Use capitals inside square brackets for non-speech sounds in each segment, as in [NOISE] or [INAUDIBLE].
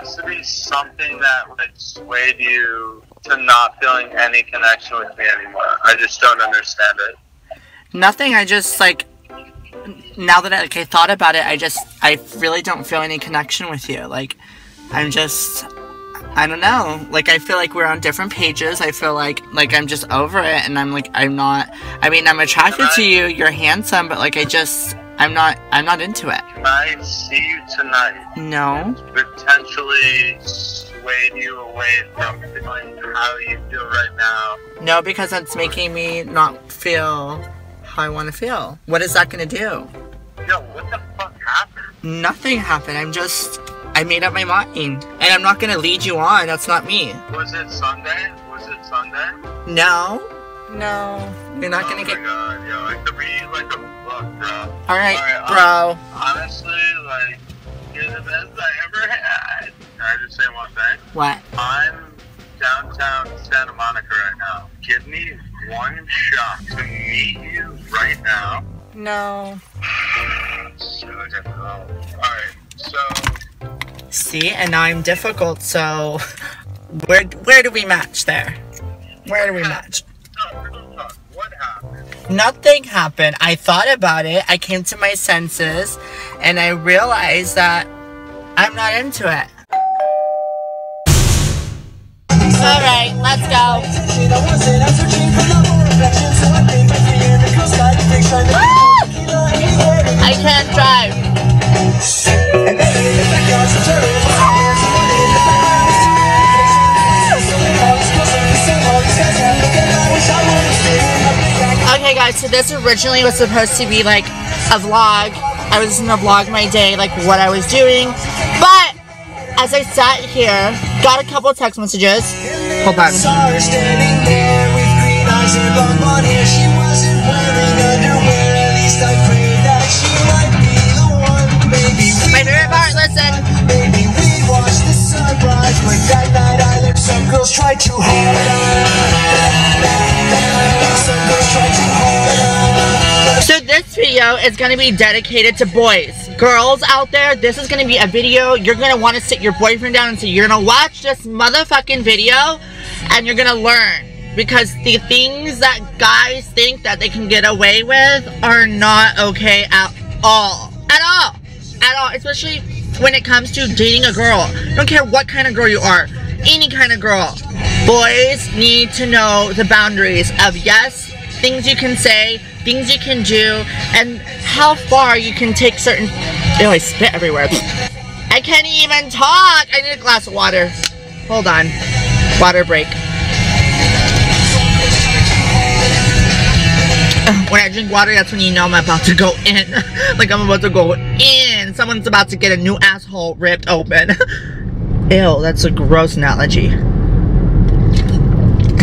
has to be something that would swayed you to not feeling any connection with me anymore. I just don't understand it. Nothing. I just like now that I, like I thought about it, I just I really don't feel any connection with you. Like I'm just I don't know. Like I feel like we're on different pages. I feel like like I'm just over it and I'm like I'm not I mean I'm attracted to you. You're handsome, but like I just I'm not I'm not into it. Can I see you tonight? No. Potentially swayed you away from feeling how you feel right now. No, because that's making me not feel how I want to feel. What is that going to do? Yo, what the fuck happened? Nothing happened. I'm just I made up my mind. And I'm not going to lead you on. That's not me. Was it Sunday? Was it Sunday? No. No. You're not going to oh get my god, yo, I could read like a bro. All right, Alright, bro. Honestly, like, you're the best I ever had. Can I just say one thing? What? I'm downtown Santa Monica right now. Give me one shot to meet you right now. No. So difficult. Alright, so See, and now I'm difficult. So, [LAUGHS] where where do we match there? Where do we match? Nothing happened. I thought about it. I came to my senses, and I realized that I'm not into it. All right, let's go. I can't drive. Okay, guys, so this originally was supposed to be like a vlog. I was gonna vlog my day, like what I was doing. But as I sat here, got a couple text messages. Hold on. Saw her standing there with green eyes and blonde blonde hair. She wasn't wearing underwear. At least I pray that she might be the one. Maybe we, My favorite part, listen. maybe we watch the sunrise. But that night I learned some girls try too hard. This video is gonna be dedicated to boys. Girls out there, this is gonna be a video. You're gonna wanna sit your boyfriend down and say, you're gonna watch this motherfucking video and you're gonna learn. Because the things that guys think that they can get away with are not okay at all. At all. At all. Especially when it comes to dating a girl. I don't care what kind of girl you are. Any kind of girl. Boys need to know the boundaries of yes, things you can say, things you can do, and how far you can take certain. Oh, I spit everywhere. I can't even talk. I need a glass of water. Hold on. Water break. Uh, when I drink water, that's when you know I'm about to go in. [LAUGHS] like I'm about to go in. Someone's about to get a new asshole ripped open. [LAUGHS] Ew, that's a gross analogy.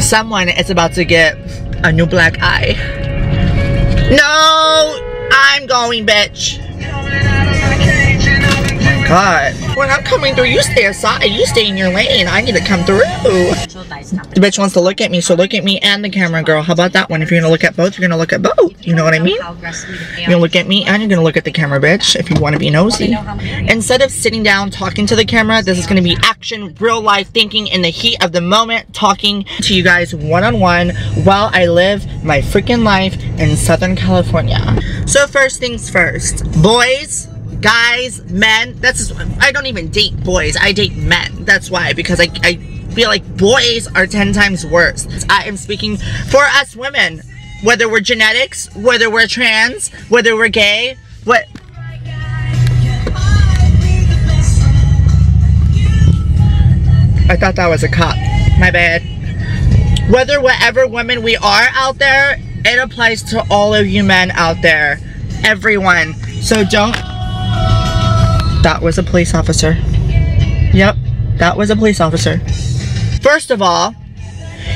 Someone is about to get a new black eye. No! I'm going, bitch. God. When I'm coming through, you stay aside. You stay in your lane. I need to come through. The bitch wants to look at me, so look at me and the camera, girl. How about that one? If you're gonna look at both, you're gonna look at both. You know what I mean? You're gonna look at me and you're gonna look at the camera, bitch, if you wanna be nosy. Instead of sitting down talking to the camera, this is gonna be action, real life thinking in the heat of the moment, talking to you guys one on one while I live my freaking life in Southern California. So, first things first, boys, guys, men, that's I don't even date boys, I date men. That's why, because I, I feel like boys are 10 times worse. I am speaking for us women whether we're genetics, whether we're trans, whether we're gay, what I thought that was a cop. My bad. Whether whatever women we are out there, it applies to all of you men out there. Everyone. So don't That was a police officer. Yep, that was a police officer. First of all,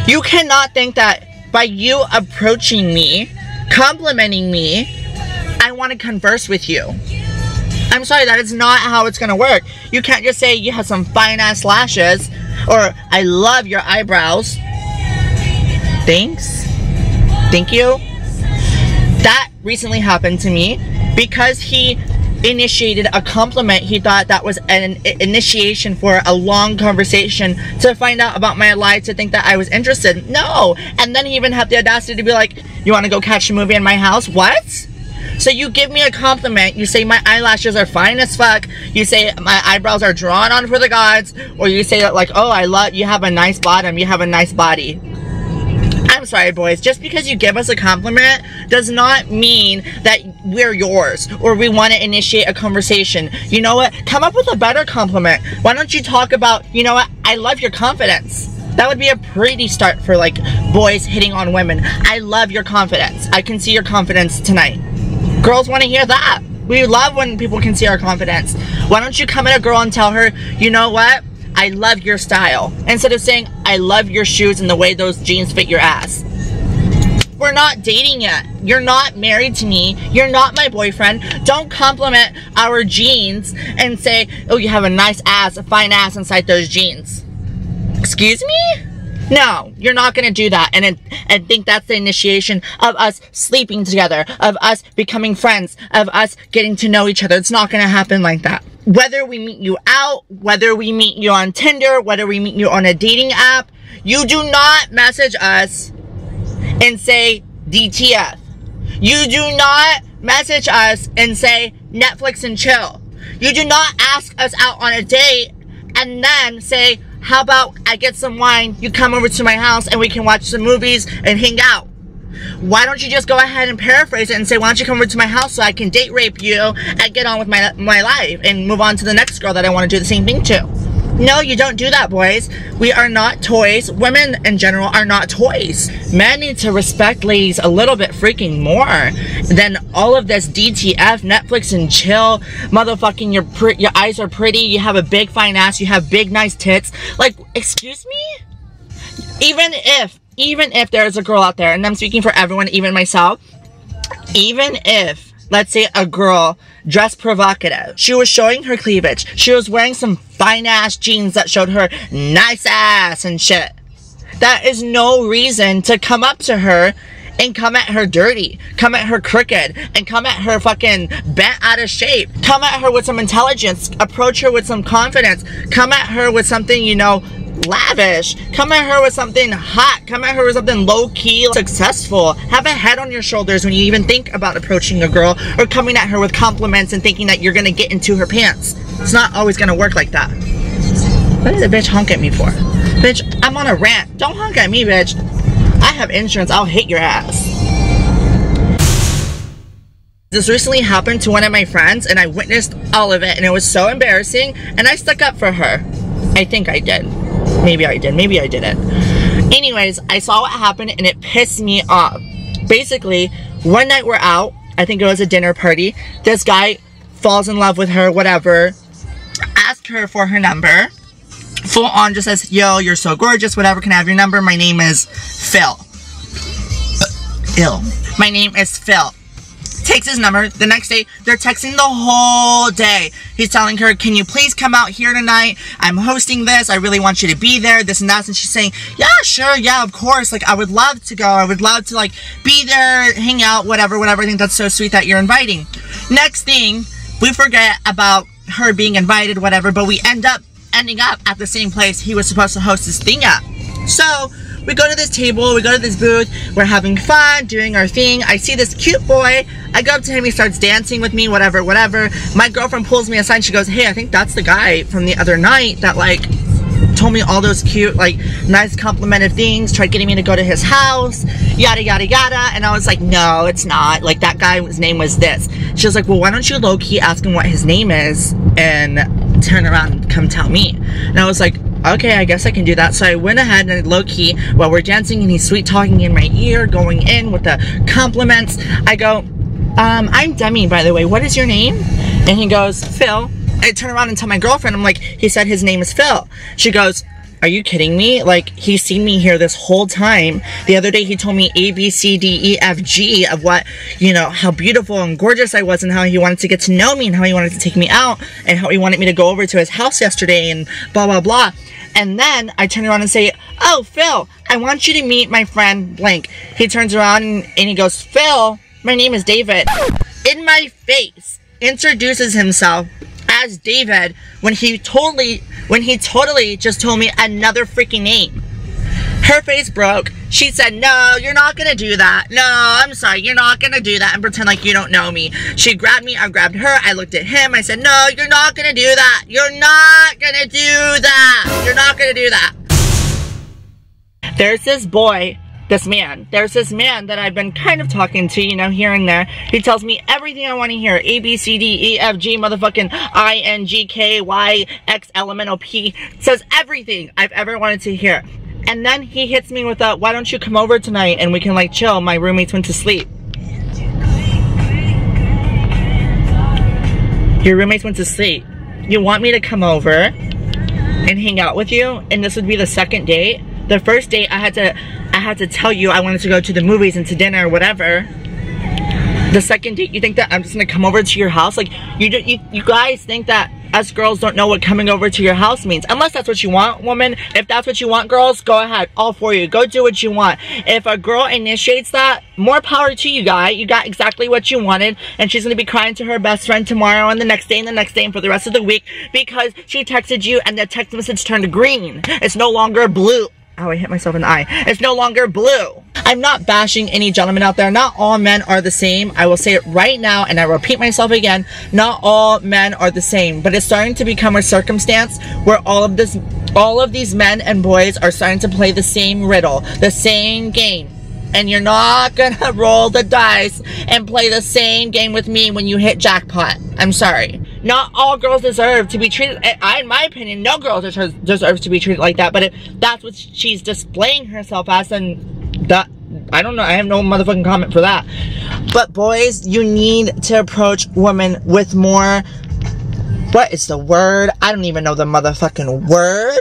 you cannot think that by you approaching me, complimenting me, I want to converse with you. I'm sorry, that is not how it's gonna work. You can't just say you have some fine ass lashes or I love your eyebrows. Thanks. Thank you. That recently happened to me because he initiated a compliment. He thought that was an initiation for a long conversation to find out about my life, to think that I was interested. No. And then he even had the audacity to be like, You want to go catch a movie in my house? What? So you give me a compliment, you say my eyelashes are fine as fuck, you say my eyebrows are drawn on for the gods, or you say that like, oh, I love, you have a nice bottom, you have a nice body. Sorry, boys. Just because you give us a compliment does not mean that we're yours or we want to initiate a conversation. You know what? Come up with a better compliment. Why don't you talk about, you know what? I love your confidence. That would be a pretty start for like boys hitting on women. I love your confidence. I can see your confidence tonight. Girls want to hear that. We love when people can see our confidence. Why don't you come at a girl and tell her, you know what? I love your style. Instead of saying, I love your shoes and the way those jeans fit your ass. We're not dating yet. You're not married to me. You're not my boyfriend. Don't compliment our jeans and say, oh, you have a nice ass, a fine ass inside those jeans. Excuse me? No, you're not gonna do that and and- think that's the initiation of us sleeping together, of us becoming friends, of us getting to know each other. It's not gonna happen like that. Whether we meet you out, whether we meet you on Tinder, whether we meet you on a dating app, you do not message us and say DTF. You do not message us and say Netflix and chill. You do not ask us out on a date and then say, how about I get some wine, you come over to my house and we can watch some movies and hang out. Why don't you just go ahead and paraphrase it and say, why don't you come over to my house so I can date rape you and get on with my, my life and move on to the next girl that I want to do the same thing to? No, you don't do that, boys. We are not toys. Women in general are not toys. Men need to respect ladies a little bit freaking more than all of this DTF, Netflix and chill, motherfucking your your eyes are pretty, you have a big fine ass, you have big nice tits. Like, excuse me? Even if, even if there's a girl out there, and I'm speaking for everyone, even myself, even if let's say a girl dressed provocative she was showing her cleavage she was wearing some fine ass jeans that showed her nice ass and shit that is no reason to come up to her and come at her dirty, come at her crooked, and come at her fucking bent out of shape. Come at her with some intelligence, approach her with some confidence, come at her with something, you know, lavish. Come at her with something hot. Come at her with something low key, successful. Have a head on your shoulders when you even think about approaching a girl or coming at her with compliments and thinking that you're gonna get into her pants. It's not always gonna work like that. What did the bitch honk at me for? Bitch, I'm on a rant. Don't honk at me, bitch. I have insurance. I'll hit your ass. This recently happened to one of my friends, and I witnessed all of it, and it was so embarrassing, and I stuck up for her. I think I did. Maybe I did. Maybe I didn't. Anyways, I saw what happened, and it pissed me off. Basically, one night we're out. I think it was a dinner party. This guy falls in love with her, whatever. Asked her for her number full on just says, yo, you're so gorgeous, whatever, can I have your number? My name is Phil. Uh, ill. My name is Phil. Takes his number. The next day, they're texting the whole day. He's telling her, can you please come out here tonight? I'm hosting this. I really want you to be there, this and that. And she's saying, yeah, sure, yeah, of course. Like, I would love to go. I would love to, like, be there, hang out, whatever, whatever. I think that's so sweet that you're inviting. Next thing, we forget about her being invited, whatever, but we end up ending up at the same place he was supposed to host this thing at. So we go to this table, we go to this booth, we're having fun, doing our thing. I see this cute boy. I go up to him, he starts dancing with me, whatever, whatever. My girlfriend pulls me aside, she goes, Hey, I think that's the guy from the other night that like told me all those cute, like, nice complimented things, tried getting me to go to his house, yada, yada, yada. And I was like, no, it's not. Like, that guy's name was this. She was like, well, why don't you low key ask him what his name is and turn around and come tell me? And I was like, okay, I guess I can do that. So I went ahead and low key, while we're dancing and he's sweet talking in my ear, going in with the compliments, I go, um, I'm Demi, by the way. What is your name? And he goes, Phil. I turn around and tell my girlfriend, I'm like, he said his name is Phil. She goes, are you kidding me? Like, he's seen me here this whole time. The other day, he told me A, B, C, D, E, F, G of what, you know, how beautiful and gorgeous I was and how he wanted to get to know me and how he wanted to take me out and how he wanted me to go over to his house yesterday and blah, blah, blah. And then I turn around and say, Oh, Phil, I want you to meet my friend Blank. He turns around and, and he goes, Phil, my name is David. In my face. introduces himself as David when he totally when he totally just told me another freaking name. Her face broke. She said, No, you're not gonna do that. No, I'm sorry, you're not gonna do that and pretend like you don't know me. She grabbed me, I grabbed her, I looked at him, I said, No, you're not gonna do that. You're not gonna do that. You're not gonna do that. There's this boy this man. There's this man that I've been kind of talking to, you know, here and there. He tells me everything I want to hear. A, B, C, D, E, F, G, motherfucking I, N, G, K, Y, X, L, M, N, O, P. Says everything I've ever wanted to hear. And then he hits me with a, why don't you come over tonight and we can like chill. My roommates went to sleep. Your roommates went to sleep. You want me to come over and hang out with you? And this would be the second date? The first date I had to I had to tell you I wanted to go to the movies and to dinner or whatever. The second date, you think that I'm just gonna come over to your house? Like, you, you, you guys think that us girls don't know what coming over to your house means. Unless that's what you want, woman. If that's what you want, girls, go ahead. All for you. Go do what you want. If a girl initiates that, more power to you, guy. You got exactly what you wanted. And she's going to be crying to her best friend tomorrow and the next day and the next day and for the rest of the week because she texted you and the text message turned green. It's no longer blue. Oh, I hit myself in the eye. It's no longer blue. I'm not bashing any gentlemen out there. Not all men are the same. I will say it right now, and I repeat myself again. Not all men are the same, but it's starting to become a circumstance where all of this, all of these men and boys are starting to play the same riddle, the same game. And you're not gonna [LAUGHS] roll the dice and play the same game with me when you hit jackpot. I'm sorry. Not all girls deserve to be treated, eh, I, in my opinion, no girl deserves, deserves to be treated like that. But if that's what she's displaying herself as, then that, I don't know, I have no motherfucking comment for that. But boys, you need to approach women with more, what is the word? I don't even know the motherfucking word.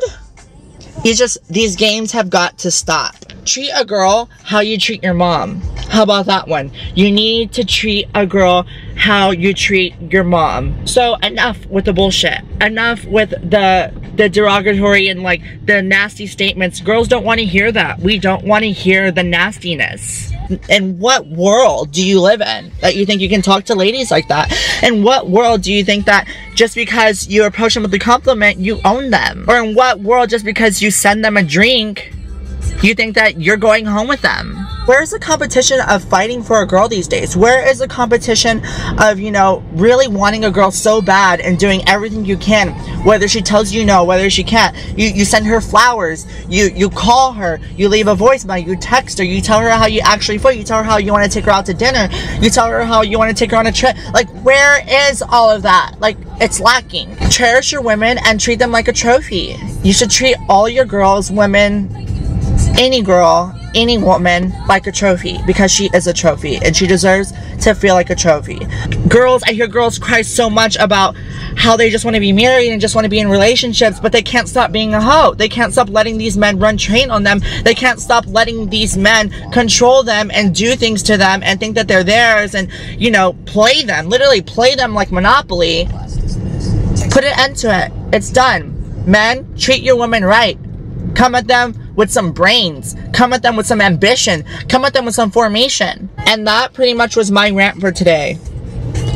You just, these games have got to stop. Treat a girl how you treat your mom. How about that one? You need to treat a girl how you treat your mom. So enough with the bullshit. Enough with the the derogatory and like the nasty statements. Girls don't want to hear that. We don't want to hear the nastiness. In what world do you live in that you think you can talk to ladies like that? In what world do you think that just because you approach them with a compliment, you own them? Or in what world just because you send them a drink, you think that you're going home with them? Where's the competition of fighting for a girl these days? Where is the competition of, you know, really wanting a girl so bad and doing everything you can, whether she tells you no, whether she can't. You, you send her flowers, you, you call her, you leave a voicemail, you text her, you tell her how you actually feel, you tell her how you want to take her out to dinner, you tell her how you want to take her on a trip. Like, where is all of that? Like, it's lacking. Cherish your women and treat them like a trophy. You should treat all your girls, women, any girl, any woman like a trophy because she is a trophy and she deserves to feel like a trophy. Girls, I hear girls cry so much about how they just want to be married and just want to be in relationships, but they can't stop being a hoe. They can't stop letting these men run train on them. They can't stop letting these men control them and do things to them and think that they're theirs and, you know, play them, literally play them like Monopoly. Put an end to it. It's done. Men, treat your women right. Come at them with some brains. Come at them with some ambition. Come at them with some formation. And that pretty much was my rant for today.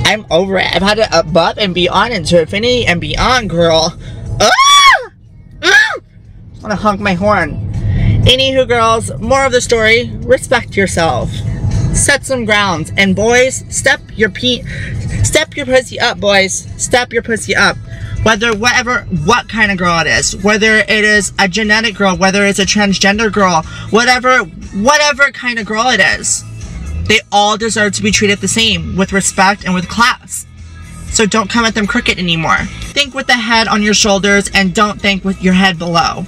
I'm over it. I've had it above and beyond into infinity and beyond, girl. Ah! Ah! I want to honk my horn. Anywho, girls, more of the story. Respect yourself. Set some grounds. And boys, step your pe step your pussy up, boys. Step your pussy up. Whether whatever what kind of girl it is whether it is a genetic girl whether it's a transgender girl whatever whatever kind of girl it is they all deserve to be treated the same with respect and with class. So don't come at them crooked anymore. Think with the head on your shoulders and don't think with your head below.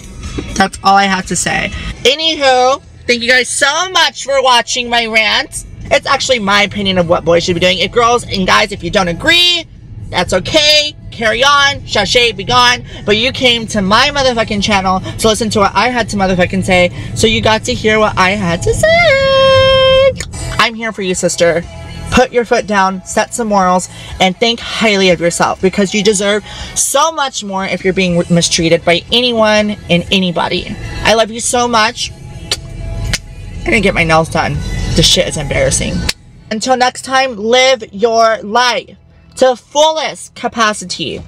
That's all i have to say. Anywho thank you guys so much for watching my rant it's actually my opinion of what boys should be doing if girls and guys if you don't agree that's okay. Carry on. Sashay, be gone. But you came to my motherfucking channel to listen to what I had to motherfucking say. So you got to hear what I had to say. I'm here for you, sister. Put your foot down, set some morals, and think highly of yourself because you deserve so much more if you're being mistreated by anyone and anybody. I love you so much. I didn't get my nails done. This shit is embarrassing. Until next time, live your life. to fullest capacity.